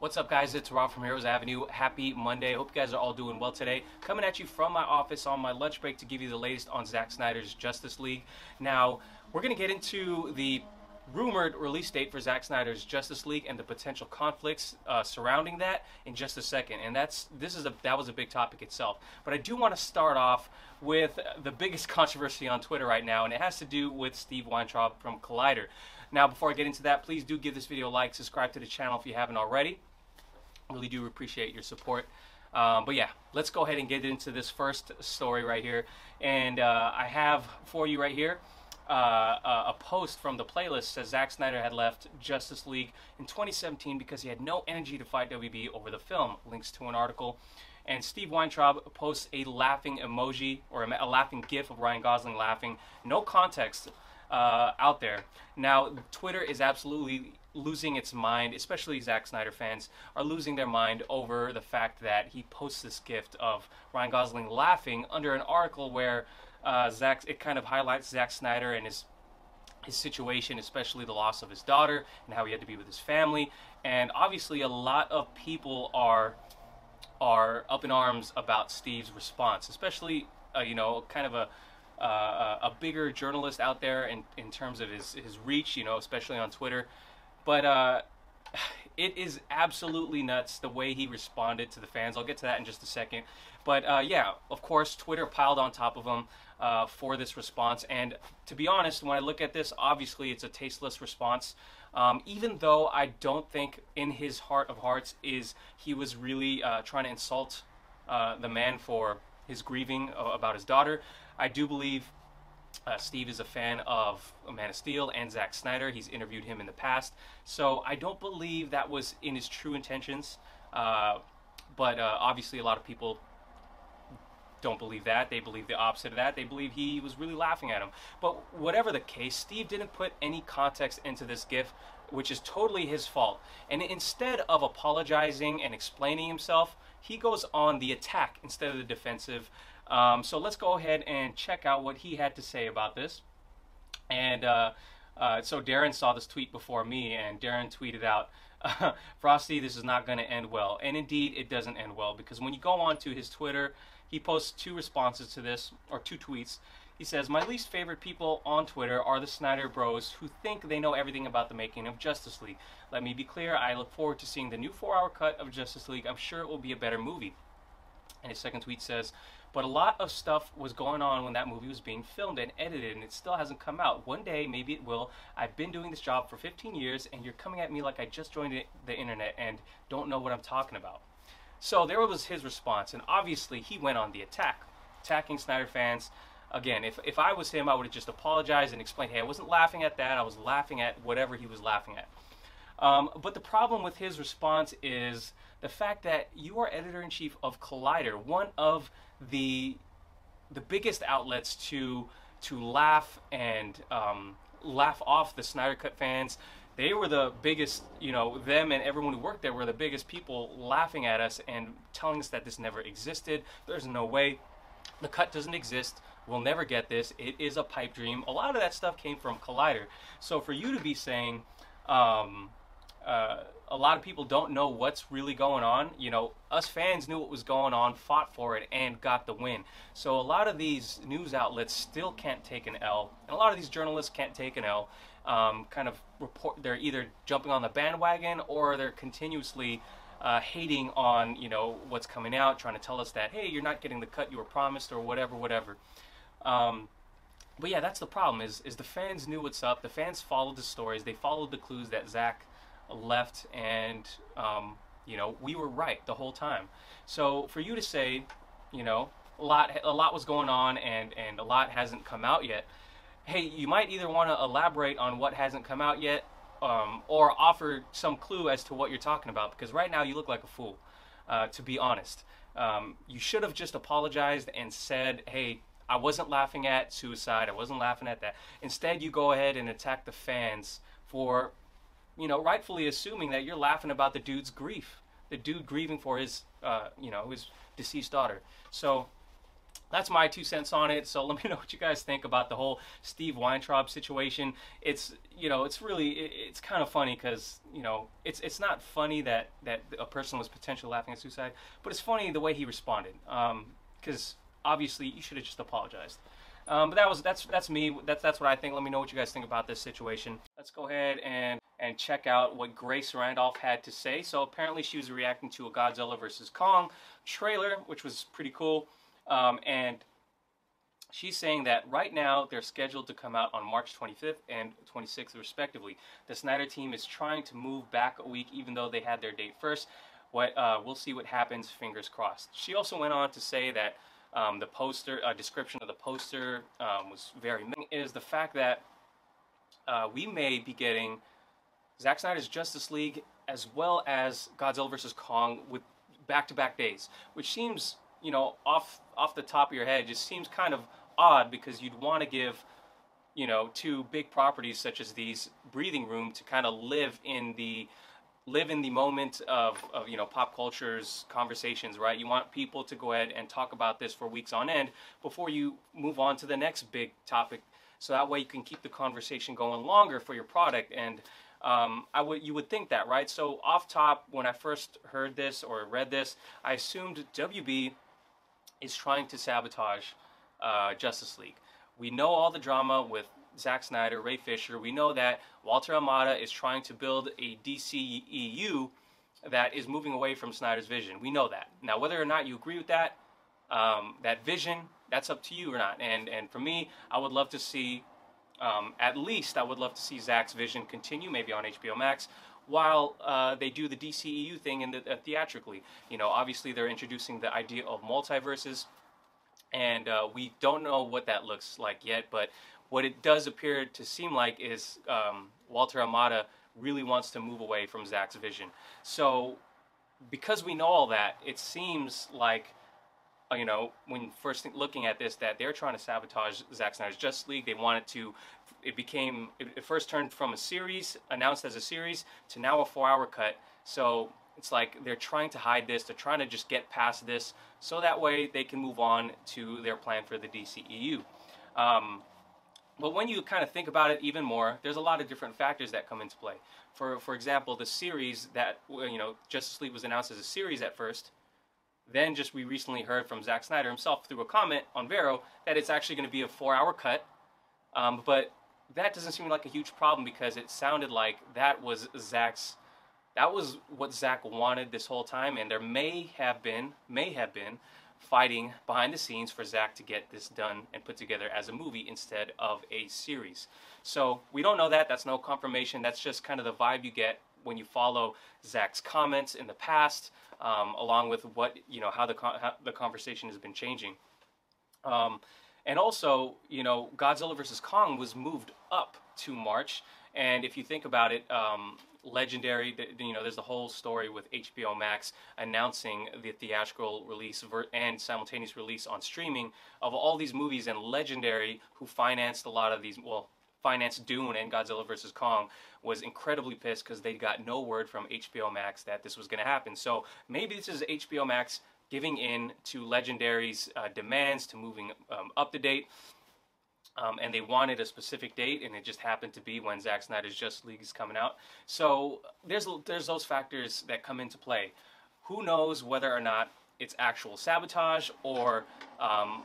What's up, guys? It's Rob from Heroes Avenue. Happy Monday. Hope you guys are all doing well today. Coming at you from my office on my lunch break to give you the latest on Zack Snyder's Justice League. Now, we're going to get into the rumored release date for Zack Snyder's Justice League and the potential conflicts uh, surrounding that in just a second. And that's this is a that was a big topic itself. But I do want to start off with the biggest controversy on Twitter right now, and it has to do with Steve Weintraub from Collider. Now, before I get into that, please do give this video a like, subscribe to the channel if you haven't already. Really do appreciate your support. Um, but yeah, let's go ahead and get into this first story right here. And uh, I have for you right here uh, a post from the playlist says Zack Snyder had left Justice League in 2017 because he had no energy to fight WB over the film. Links to an article. And Steve Weintraub posts a laughing emoji or a, a laughing gif of Ryan Gosling laughing. No context uh, out there. Now, Twitter is absolutely losing its mind, especially Zack Snyder fans are losing their mind over the fact that he posts this gift of Ryan Gosling laughing under an article where uh, Zack it kind of highlights Zack Snyder and his his situation, especially the loss of his daughter and how he had to be with his family. And obviously, a lot of people are are up in arms about Steve's response, especially uh, you know kind of a uh, a bigger journalist out there in, in terms of his, his reach, you know, especially on Twitter. But uh, it is absolutely nuts the way he responded to the fans. I'll get to that in just a second. But uh, yeah, of course, Twitter piled on top of him uh, for this response. And to be honest, when I look at this, obviously it's a tasteless response. Um, even though I don't think in his heart of hearts is he was really uh, trying to insult uh, the man for his grieving about his daughter. I do believe uh, Steve is a fan of Man of Steel and Zack Snyder. He's interviewed him in the past. So I don't believe that was in his true intentions. Uh, but uh, obviously, a lot of people don't believe that. They believe the opposite of that. They believe he was really laughing at him. But whatever the case, Steve didn't put any context into this GIF, which is totally his fault. And instead of apologizing and explaining himself, he goes on the attack instead of the defensive. Um, so let's go ahead and check out what he had to say about this. And uh, uh, so Darren saw this tweet before me, and Darren tweeted out, Frosty, this is not going to end well. And indeed, it doesn't end well because when you go on to his Twitter, he posts two responses to this, or two tweets. He says, My least favorite people on Twitter are the Snyder bros who think they know everything about the making of Justice League. Let me be clear, I look forward to seeing the new four hour cut of Justice League. I'm sure it will be a better movie. And his second tweet says, but a lot of stuff was going on when that movie was being filmed and edited, and it still hasn't come out. One day, maybe it will. I've been doing this job for 15 years, and you're coming at me like I just joined the internet and don't know what I'm talking about. So there was his response, and obviously he went on the attack, attacking Snyder fans. Again, if, if I was him, I would have just apologized and explained, hey, I wasn't laughing at that. I was laughing at whatever he was laughing at. Um, but the problem with his response is the fact that you are editor in chief of Collider, one of the the biggest outlets to to laugh and um, laugh off the Snyder Cut fans. They were the biggest, you know, them and everyone who worked there were the biggest people laughing at us and telling us that this never existed. There's no way. The cut doesn't exist. We'll never get this. It is a pipe dream. A lot of that stuff came from Collider. So for you to be saying, um, uh, a lot of people don't know what's really going on. You know, us fans knew what was going on, fought for it, and got the win. So a lot of these news outlets still can't take an L, and a lot of these journalists can't take an L. Um, kind of report, they're either jumping on the bandwagon or they're continuously uh, hating on you know what's coming out, trying to tell us that hey, you're not getting the cut you were promised or whatever, whatever. Um, but yeah, that's the problem. Is is the fans knew what's up. The fans followed the stories. They followed the clues that Zack left, and um, you know we were right the whole time. So for you to say, you know, a lot a lot was going on, and and a lot hasn't come out yet. Hey, you might either want to elaborate on what hasn't come out yet, um, or offer some clue as to what you're talking about. Because right now you look like a fool, uh, to be honest. Um, you should have just apologized and said, hey, I wasn't laughing at suicide. I wasn't laughing at that. Instead, you go ahead and attack the fans for you know, rightfully assuming that you're laughing about the dude's grief, the dude grieving for his, uh, you know, his deceased daughter. So, that's my two cents on it. So let me know what you guys think about the whole Steve Weintraub situation. It's you know it's really it's kind of funny because you know it's it's not funny that that a person was potentially laughing at suicide, but it's funny the way he responded. Because um, obviously you should have just apologized. Um, but that was that's that's me. That's that's what I think. Let me know what you guys think about this situation. Let's go ahead and and check out what Grace Randolph had to say. So apparently she was reacting to a Godzilla vs Kong trailer, which was pretty cool. Um, and she's saying that right now they're scheduled to come out on March 25th and 26th, respectively. The Snyder team is trying to move back a week, even though they had their date first. What uh, we'll see what happens. Fingers crossed. She also went on to say that um, the poster uh, description of the poster um, was very is the fact that uh, we may be getting Zack Snyder's Justice League as well as Godzilla vs Kong with back-to-back days, which seems you know, off off the top of your head, just seems kind of odd because you'd want to give, you know, two big properties such as these breathing room to kind of live in the live in the moment of, of you know pop culture's conversations right? You want people to go ahead and talk about this for weeks on end before you move on to the next big topic. So that way you can keep the conversation going longer for your product and um, I would you would think that right so off top when I first heard this or read this I assumed WB is trying to sabotage uh, Justice League. We know all the drama with Zack Snyder, Ray Fisher. We know that Walter Hamada is trying to build a DCEU that is moving away from Snyder's vision. We know that. Now, whether or not you agree with that, um, that vision, that's up to you or not. And and for me, I would love to see, um, at least I would love to see Zack's vision continue, maybe on HBO Max, while uh, they do the DCEU thing in the, uh, theatrically. You know, obviously they're introducing the idea of multiverses, and uh, we don't know what that looks like yet. But what it does appear to seem like is um, Walter Hamada really wants to move away from Zack's vision. So, because we know all that, it seems like you know, when first looking at this, that they're trying to sabotage Zack Snyder's Justice League. They wanted to. It became. It first turned from a series announced as a series to now a four-hour cut. So it's like they're trying to hide this. They're trying to just get past this, so that way they can move on to their plan for the DCEU. Um, but when you kind of think about it even more, there's a lot of different factors that come into play. For for example, the series that you know Justice League was announced as a series at first then just we recently heard from Zack Snyder himself through a comment on Vero that it's actually going to be a four-hour cut. Um, but that doesn't seem like a huge problem because it sounded like that was Zack's that was what Zack wanted this whole time, and there may have been may have been fighting behind the scenes for Zack to get this done and put together as a movie instead of a series. So we don't know that. That's no confirmation. That's just kind of the vibe you get when you follow Zack's comments in the past, um, along with what you know how the how the conversation has been changing. Um, and also, you know, Godzilla vs Kong was moved up to March, and if you think about it, um, legendary. You know, there's the whole story with HBO Max announcing the theatrical release and simultaneous release on streaming of all these movies, and Legendary, who financed a lot of these, well, financed Dune and Godzilla vs. Kong was incredibly pissed because they got no word from HBO Max that this was going to happen. So maybe this is HBO Max giving in to Legendary's uh, demands to moving um, up to date. Um, and they wanted a specific date, and it just happened to be when Zack Snyder's Just League is coming out. So there's there's those factors that come into play. Who knows whether or not it's actual sabotage or um,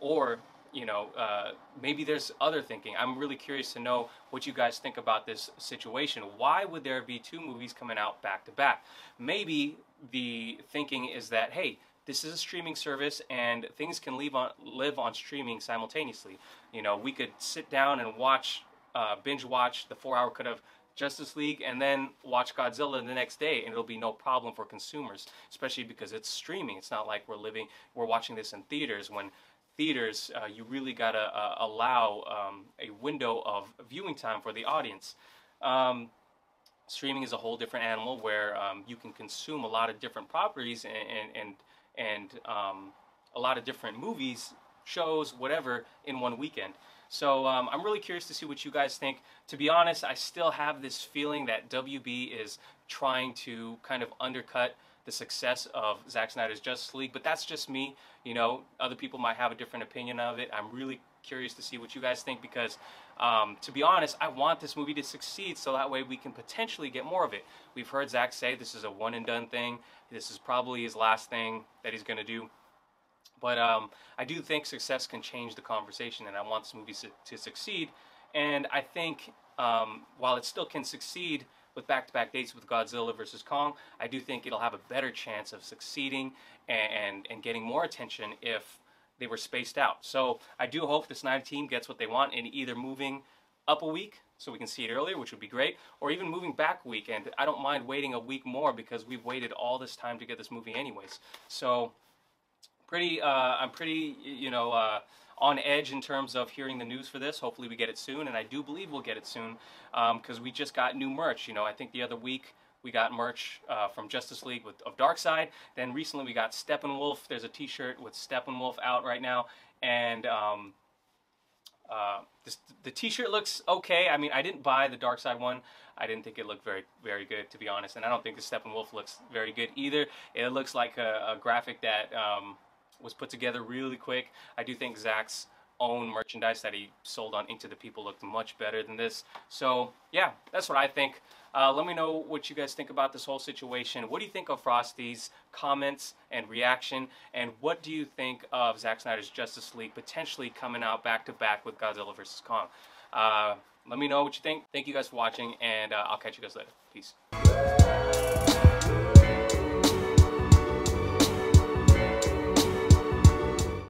or you know, uh, maybe there's other thinking. I'm really curious to know what you guys think about this situation. Why would there be two movies coming out back to back? Maybe the thinking is that, hey, this is a streaming service and things can live on, live on streaming simultaneously. You know, we could sit down and watch, uh, binge watch the four hour cut of Justice League and then watch Godzilla the next day and it'll be no problem for consumers, especially because it's streaming. It's not like we're living, we're watching this in theaters when theaters, uh, you really got to uh, allow um, a window of viewing time for the audience. Um, streaming is a whole different animal where um, you can consume a lot of different properties and and and, and um, a lot of different movies, shows, whatever in one weekend. So um, I'm really curious to see what you guys think. To be honest, I still have this feeling that WB is trying to kind of undercut the success of Zack Snyder's Justice League, but that's just me. You know, other people might have a different opinion of it. I'm really curious to see what you guys think because, um, to be honest, I want this movie to succeed so that way we can potentially get more of it. We've heard Zack say this is a one and done thing. This is probably his last thing that he's going to do. But um, I do think success can change the conversation, and I want this movie to, succeed. And I think um, while it still can succeed with back-to-back dates with Godzilla versus Kong, I do think it'll have a better chance of succeeding and, and, and getting more attention if they were spaced out. So I do hope the Snyder team gets what they want in either moving up a week so we can see it earlier, which would be great, or even moving back a week. And I don't mind waiting a week more because we've waited all this time to get this movie anyways. So pretty, uh, I'm pretty, you know, uh, on edge in terms of hearing the news for this. Hopefully we get it soon, and I do believe we'll get it soon because um, we just got new merch. You know, I think the other week we got merch uh, from Justice League with, of Darkseid. Then recently we got Steppenwolf. There's a T-shirt with Steppenwolf out right now, and um, uh, this, the T-shirt looks okay. I mean, I didn't buy the Darkseid one. I didn't think it looked very, very good, to be honest. And I don't think the Steppenwolf looks very good either. It looks like a, a graphic that um, was put together really quick. I do think Zack's own merchandise that he sold on Into the People looked much better than this. So yeah, that's what I think. Uh, let me know what you guys think about this whole situation. What do you think of Frosty's comments and reaction? And what do you think of Zack Snyder's Justice League potentially coming out back to back with Godzilla vs. Kong? Uh, let me know what you think. Thank you guys for watching, and uh, I'll catch you guys later. Peace.